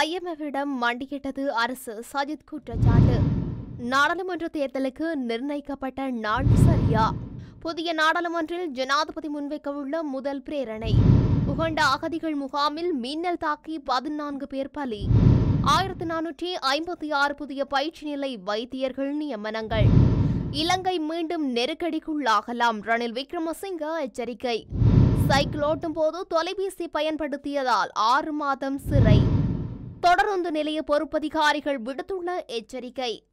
ஐஎம்எஃபிடம் மண்டியிட்டது அரசு சஜித் குற்றச்சாட்டு. நாடாளுமன்ற தேர்தலுக்கு நிர்ணயிக்கப்பட்ட நாள் சரியா? புதிய நாடாளுமன்றில் ஜனாதிபதி முன்வைக்கவுள்ள முதல் பிரேரணை. உகண்ட அகதிகள் முகாமில் மின்னல் தாக்கி பதினான்கு பேர் பலி. ஆயிரத்து நானூற்றி ஐம்பத்தி ஆறு புதிய பயிற்சி நிலை வைத்தியர்கள் நியமனங்கள். இலங்கை மீண்டும் நெருக்கடிக்குள்ளாகலாம். ரணில் விக்ரமசிங்க எச்சரிக்கை. சைக்கிள் ஓட்டும் போது தொலைபேசி பயன்படுத்தியதால் ஆறு மாதம் சிறை. தொடருந்து நிலைய பொறுப்பதிகாரிகள் விடுத்துள்ள எச்சரிக்கை.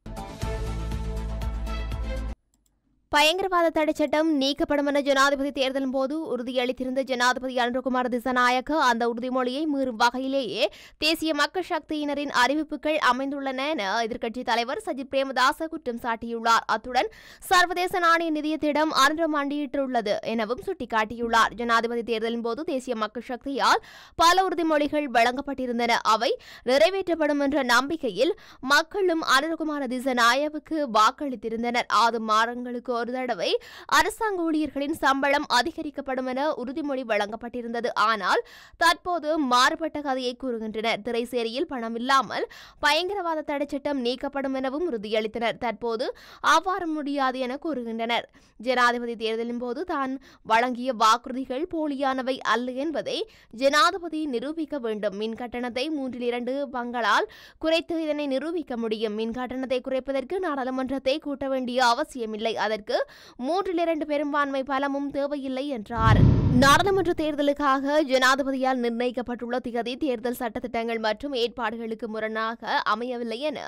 பயங்கரவாத தடைச் சட்டம் நீக்கப்படும் என ஜனாதிபதி தேர்தலின் போது உறுதியளித்திருந்த ஜனாதிபதி அனுரகுமார் திசநாயக்க அந்த உறுதிமொழியை மீறும் வகையிலேயே தேசிய மக்கள் சக்தியினரின் அறிவிப்புகள் அமைந்துள்ளன என எதிர்க்கட்சித் தலைவர் சஜித் பிரேமதாச குற்றம் சாட்டியுள்ளார். அத்துடன் சர்வதேச நாணய நிதியத்திடம் அனுரம் மண்டியிட்டுள்ளது எனவும் சுட்டிக்காட்டியுள்ளார். ஜனாதிபதி தேர்தலின் போது தேசிய மக்கள் சக்தியால் பல உறுதிமொழிகள் வழங்கப்பட்டிருந்தன. அவை நிறைவேற்றப்படும் என்ற நம்பிக்கையில் மக்களும் அனுரகுமார திசநாயவுக்கு வாக்களித்திருந்தனர். ஆறு மாதங்களுக்கு ஒரு தடவை அரசாங்க ஊழியர்களின் சம்பளம் அதிகரிக்கப்படும் என உறுதிமொழி வழங்கப்பட்டிருந்தது. ஆனால் தற்போது மாறுபட்ட கதையை கூறுகின்றனர். திரைசேரியில் பணம் இல்லாமல் பயங்கரவாத தடைச்சட்டம் நீக்கப்படும் எனவும் உறுதியளித்தனர். தற்போது அவ்வாறு முடியாது என கூறுகின்றனர். ஜனாதிபதி தேர்தலின் போது தான் வழங்கிய வாக்குறுதிகள் போலியானவை அல்ல என்பதை ஜனாதிபதி நிரூபிக்க வேண்டும். மின் கட்டணத்தை மூன்றில் இரண்டு பங்களால் குறைத்து இதனை நிரூபிக்க முடியும். மின் கட்டணத்தை குறைப்பதற்கு நாடாளுமன்றத்தை கூட்ட வேண்டிய அவசியமில்லை. அதற்கு மூன்றில் இரண்டு பெரும்பான்மை பலமும் தேவையில்லை என்றார். நாடாளுமன்ற தேர்தலுக்காக ஜனாதிபதியால் நிர்ணயிக்கப்பட்டுள்ள திகதி தேர்தல் சட்டத்திட்டங்கள் மற்றும் ஏற்பாடுகளுக்கு முரணாக அமையவில்லை என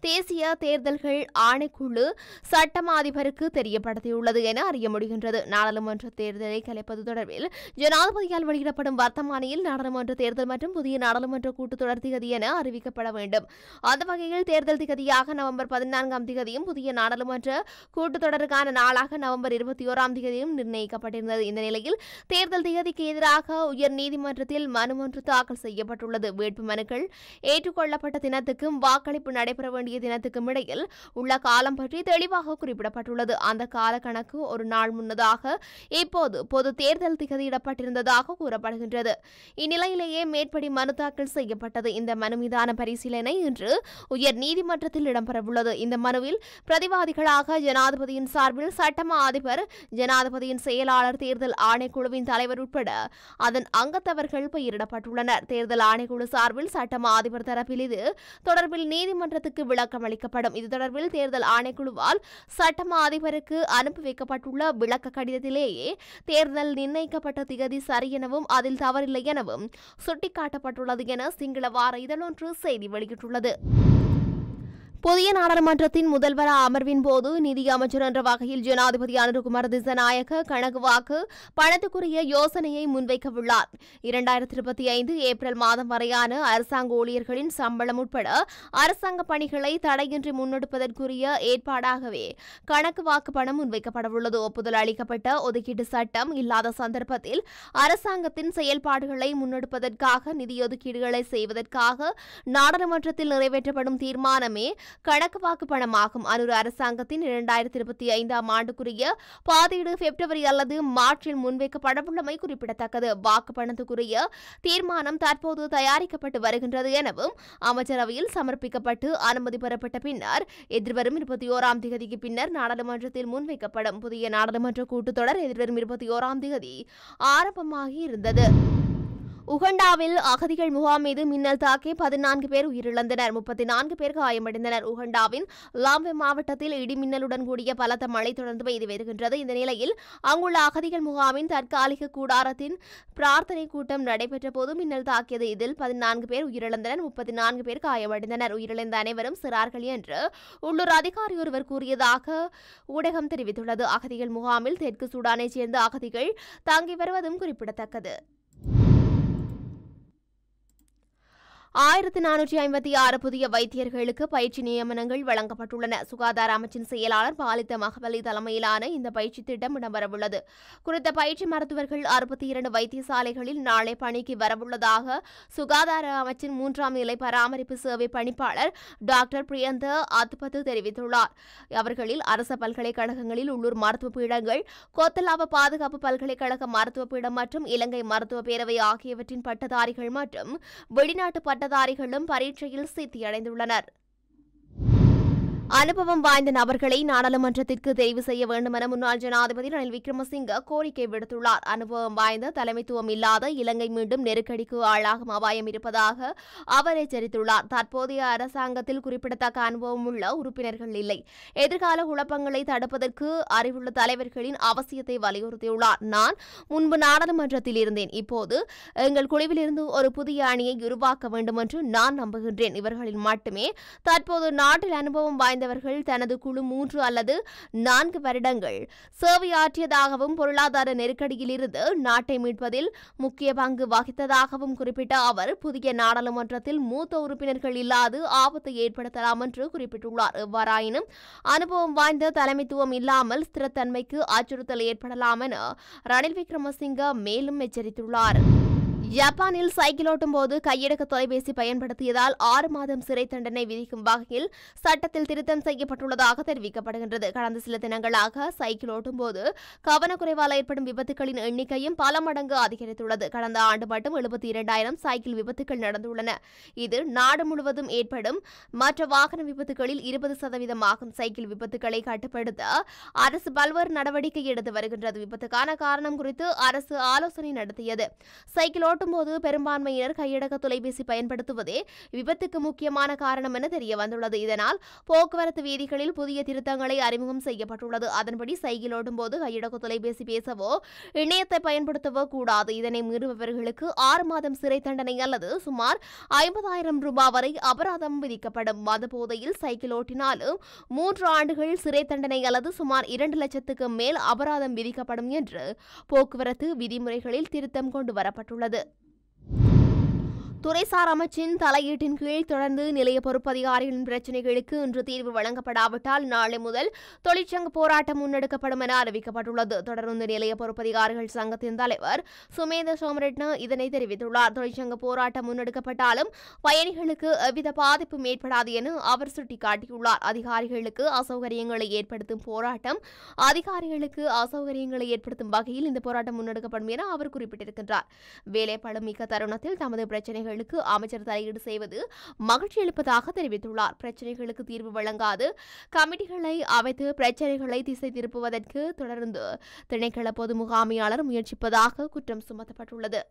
தேசிய தேர்தல்கள் ஆணைக்குழு சட்டம் அதிபருக்கு தெரியப்படுத்தியுள்ளது என அறிய முடிகின்றது. நாடாளுமன்ற தேர்தலை கலைப்பது தொடர்பில் ஜனாதிபதியால் வெளியிடப்படும் வர்த்தமானியில் நாடாளுமன்ற தேர்தல் மற்றும் புதிய நாடாளுமன்ற கூட்டத்தொடர் திகதி என அறிவிக்கப்பட வேண்டும். அந்த வகையில் தேர்தல் திகதியாக நவம்பர் பதினான்காம் திகதியும் புதிய நாடாளுமன்ற கூட்டத்தொடருக்கான நாளாக நவம்பர் இருபத்தி ஓராம் தேதியும் நிர்ணயிக்கப்பட்டிருந்தது. இந்த நிலையில் தேர்தல் தேதிக்கு எதிராக உயர்நீதிமன்றத்தில் மனு ஒன்று தாக்கல் செய்யப்பட்டுள்ளது. வேட்பு மனுக்கள் ஏற்றுக்கொள்ளப்பட்ட தினத்துக்கும் வாக்களிப்பு நடைபெற வேண்டிய தினத்துக்கும் இடையில் உள்ள காலம் பற்றி தெளிவாக குறிப்பிடப்பட்டுள்ளது. அந்த கால கணக்கு ஒரு நாள் முன்னதாக இப்போது பொது தேர்தல் திகதியிடப்பட்டிருந்ததாக கூறப்படுகின்றது. இந்நிலையிலேயே மேற்படி மனு தாக்கல் செய்யப்பட்டது. இந்த மனு மீதான பரிசீலனை இன்று உயர்நீதிமன்றத்தில் இடம்பெறவுள்ளது. இந்த மனுவில் பிரதிவாதிகளாக ஜனாதிபதியின் சார் சார்பில் சட்டமா அதிபர் ஜனாதிபதியின் செயலாளர் தேர்தல் ஆணைக்குழுவின் தலைவர் உட்பட அதன் அங்கத்தவர்கள் பெயரிடப்பட்டுள்ளனர். தேர்தல் ஆணைக்குழு சார்பில் சட்டமா அதிபர் தரப்பில் இது தொடர்பில் நீதிமன்றத்துக்கு விளக்கம் அளிக்கப்படும். இது தொடர்பில் தேர்தல் ஆணைக்குழுவால் சட்டமா அதிபருக்கு அனுப்பி வைக்கப்பட்டுள்ள விளக்க கடிதத்திலேயே தேர்தல் நிர்ணயிக்கப்பட்ட திகதி சரி எனவும் அதில் தவறில்லை எனவும் சுட்டிக்காட்டப்பட்டுள்ளது என சிங்கள வார இதழொன்று செய்தி வெளியிட்டுள்ளது. புதிய நாடாளுமன்றத்தின் முதல்வர அமர்வின் போது நிதி அமைச்சர் என்ற வகையில் ஜனாதிபதி அனுருகுமார் திசநாயக கணக்கு வாக்கு பணத்துக்குரிய யோசனையை முன்வைக்கவுள்ளார். இரண்டாயிரத்தி இருபத்தி ஐந்து ஏப்ரல் மாதம் வரையான அரசாங்க ஊழியர்களின் சம்பளம் உட்பட அரசாங்க பணிகளை தடையின்றி முன்னெடுப்பதற்குரிய ஏற்பாடாகவே கணக்கு வாக்கு பணம் முன்வைக்கப்படவுள்ளது. ஒப்புதல் அளிக்கப்பட்ட ஒதுக்கீட்டு சட்டம் இல்லாத சந்தர்ப்பத்தில் அரசாங்கத்தின் செயல்பாடுகளை முன்னெடுப்பதற்காக நிதி ஒதுக்கீடுகளை செய்வதற்காக நாடாளுமன்றத்தில் நிறைவேற்றப்படும் தீர்மானமே கணக்கு வாக்கு பணமாகும். அனுர் அரசாங்கத்தின் இரண்டாயிரத்தி இருபத்தி ஐந்தாம் ஆண்டுக்குரிய பாதையீடு பிப்ரவரி அல்லது மார்ச்சில் முன்வைக்கப்படவுள்ளமை குறிப்பிடத்தக்கது. வாக்கு பணத்துக்குரிய தீர்மானம் தற்போது தயாரிக்கப்பட்டு வருகின்றது எனவும் அமைச்சரவையில் சமர்ப்பிக்கப்பட்டு அனுமதி பெறப்பட்ட பின்னர் எதிர்வரும் இருபத்தி ஓராம் திகதிக்கு பின்னர் நாடாளுமன்றத்தில் முன்வைக்கப்படும். புதிய நாடாளுமன்ற கூட்டத்தொடர் எதிர்வரும் இருபத்தி ஓராம் திகதி ஆரம்பமாகி இருந்தது. உகண்டாவில் அகதிகள் முகாம் மீது மின்னல் தாக்கி பதினான்கு பேர் உயிரிழந்தனர். முப்பத்தி நான்கு பேர் காயமடைந்தனர். உகண்டாவின் லாம்பே மாவட்டத்தில் இடிமின்னலுடன் கூடிய பலத்த மழை தொடர்ந்து பெய்து வருகின்றது. இந்த நிலையில் அங்குள்ள அகதிகள் முகாமின் தற்காலிக கூடாரத்தின் பிரார்த்தனை கூட்டம் நடைபெற்ற போது மின்னல் தாக்கியது. இதில் பதினான்கு பேர் உயிரிழந்தனர். முப்பத்தி நான்கு பேர் காயமடைந்தனர். உயிரிழந்த அனைவரும் சிறார்கள் என்று உள்ளூர் அதிகாரி ஒருவர் கூறியதாக ஊடகம் தெரிவித்துள்ளது. அகதிகள் முகாமில் தெற்கு சூடானைச் சேர்ந்த அகதிகள் தங்கி வருவதும் குறிப்பிடத்தக்கது. ஆயிரத்து நானூற்றி ஐம்பத்தி ஆறு புதிய வைத்தியர்களுக்கு பயிற்சி நியமனங்கள் வழங்கப்பட்டுள்ளன. சுகாதார அமைச்சின் செயலாளர் பாலித்த மகவலி தலைமையிலான இந்த பயிற்சி திட்டம் இடம்பெறவுள்ளது. குறித்த பயிற்சி மருத்துவர்கள் அறுபத்தி இரண்டு வைத்தியசாலைகளில் நாளை பணிக்கு வரவுள்ளதாக சுகாதார அமைச்சின் மூன்றாம் நிலை பராமரிப்பு சேவை பணிப்பாளர் டாக்டர் பிரியந்த அத்பத்து தெரிவித்துள்ளார். அவர்களில் அரச பல்கலைக்கழகங்களில் உள்ளூர் மருத்துவ பீடங்கள் கொத்தலாவ பாதுகாப்பு பல்கலைக்கழக மருத்துவ பீடம் மற்றும் இலங்கை மருத்துவ பேரவை ஆகியவற்றின் பட்டதாரிகள் மற்றும் வெளிநாட்டு பட்டதாரிகளும் பரீட்சையில் சித்தியடைந்துள்ளனர். அனுபவம் வாய்ந்த நபர்களை நாடாளுமன்றத்திற்கு தெரிவு செய்ய வேண்டும் என முன்னாள் ஜனாதிபதி ரணில் விக்ரமசிங்க கோரிக்கை விடுத்துள்ளார். அனுபவம் வாய்ந்த தலைமைத்துவம் இல்லாத இலங்கை மீண்டும் நெருக்கடிக்கு ஆளாகும் அபாயம் இருப்பதாக அவர் எச்சரித்துள்ளார். தற்போதைய அரசாங்கத்தில் குறிப்பிடத்தக்க அனுபவம் உள்ள உறுப்பினர்கள் இல்லை. எதிர்கால குழப்பங்களை தடுப்பதற்கு அறிவுள்ள தலைவர்களின் அவசியத்தை வலியுறுத்தியுள்ளார். நான் முன்பு நாடாளுமன்றத்தில் இருந்தேன். இப்போது எங்கள் குழுவிலிருந்து ஒரு புதிய அணியை உருவாக்க வேண்டும் என்று நான் நம்புகின்றேன். இவர்களில் மட்டுமே தற்போது நாட்டில் அனுபவம் வாய்ந்த வாய்ந்தவர்கள் தனது குழு மூன்று அல்லது நான்கு வருடங்கள். சேவையாற்றியதாகவும் பொருளாதார நெருக்கடியில் இருந்து நாட்டை மீட்பதில் முக்கிய பங்கு வகித்ததாகவும் குறிப்பிட்ட அவர் புதிய நாடாளுமன்றத்தில் மூத்த உறுப்பினர்கள் இல்லாது ஆபத்தை ஏற்படுத்தலாம் என்று குறிப்பிட்டுள்ளார். எவ்வாறாயினும் அனுபவம் வாய்ந்த தலைமைத்துவம் இல்லாமல் ஸ்திரத்தன்மைக்கு அச்சுறுத்தல் ஏற்படலாம் என ரணில் விக்ரமசிங்க மேலும் எச்சரித்துள்ளார். ஜப்பானில் சைக்கிள் ஓட்டும் போது கையடக்க தொலைபேசி பயன்படுத்தியதால் ஆறு மாதம் சிறை தண்டனை விதிக்கும் வகையில் சட்டத்தில் திருத்தம் செய்யப்பட்டுள்ளதாக தெரிவிக்கப்படுகின்றது. கடந்த சில தினங்களாக சைக்கிள் ஓட்டும் போது கவனக்குறைவால் ஏற்படும் விபத்துகளின் எண்ணிக்கையும் பல மடங்கு அதிகரித்துள்ளது. கடந்த ஆண்டு மட்டும் எழுபத்தி இரண்டாயிரம் சைக்கிள் விபத்துகள் நடந்துள்ளன. இது நாடு முழுவதும் ஏற்படும். மற்ற வாகன விபத்துகளில் இருபது சதவீதமாகும் சைக்கிள் விபத்துகளை கட்டுப்படுத்த அரசு பல்வேறு நடவடிக்கை எடுத்து வருகின்றது. விபத்துக்கான காரணம் குறித்து அரசு ஆலோசனை நடத்தியது. சைக்கிள் ஓட்டும்போது பெரும்பான்மையினர் கையடக்க தொலைபேசி பயன்படுத்துவதே விபத்துக்கு முக்கியமான காரணம் என தெரிய வந்துள்ளது. இதனால் போக்குவரத்து வீதிகளில் புதிய திருத்தங்களை அறிமுகம் செய்யப்பட்டுள்ளது. அதன்படி சைக்கிள் ஓட்டும்போது கையடக்க தொலைபேசி பேசவோ இணையத்தை பயன்படுத்தவோ கூடாது. இதனை மீறுபவர்களுக்கு ஆறு மாதம் சிறை தண்டனை அல்லது சுமார் ஐம்பதாயிரம் ரூபாய் வரை அபராதம் விதிக்கப்படும். மது போதையில் சைக்கிள் ஓட்டினாலும் மூன்று ஆண்டுகள் சிறை தண்டனை அல்லது சுமார் இரண்டு லட்சத்துக்கு மேல் அபராதம் விதிக்கப்படும் என்று போக்குவரத்து விதிமுறைகளில் திருத்தம் கொண்டு வரப்பட்டுள்ளது. துறைசார் அமைச்சின் தலையீட்டின் கீழ் தொடர்ந்து நிலைய பொறுப்பதிகாரிகளின் பிரச்சினைகளுக்கு இன்று தீர்வு வழங்கப்படாவிட்டால் நாளை முதல் தொழிற்சங்க போராட்டம் முன்னெடுக்கப்படும் என அறிவிக்கப்பட்டுள்ளது. தொடர்ந்து நிலைய பொறுப்பதிகாரிகள் சங்கத்தின் தலைவர் சுமேந்த சோமரெட்ன இதனை தெரிவித்துள்ளார். தொழிற்சங்க போராட்டம் முன்னெடுக்கப்பட்டாலும் பயணிகளுக்கு எவ்வித பாதிப்பும் ஏற்படாது என அவர் சுட்டிக்காட்டியுள்ளார். அதிகாரிகளுக்கு அசௌகரியங்களை ஏற்படுத்தும் போராட்டம் அதிகாரிகளுக்கு அசௌகரியங்களை ஏற்படுத்தும் வகையில் இந்த போராட்டம் முன்னெடுக்கப்படும் என அவர் குறிப்பிட்டிருக்கின்றார். வேலைப்பளு மிக்க தருணத்தில் தமது பிரச்சினைகள் பிரச்சனைகளுக்கு அமைச்சர் தலையீடு செய்வது மகிழ்ச்சி அளிப்பதாக தெரிவித்துள்ளார். பிரச்சனைகளுக்கு தீர்வு வழங்காது. கமிட்டிகளை அமைத்து பிரச்சனைகளை திசை திருப்புவதற்கு தொடர்ந்து திணைக்கள பொது முகாமையாளர் முயற்சிப்பதாக குற்றம் சுமத்தப்பட்டுள்ளது.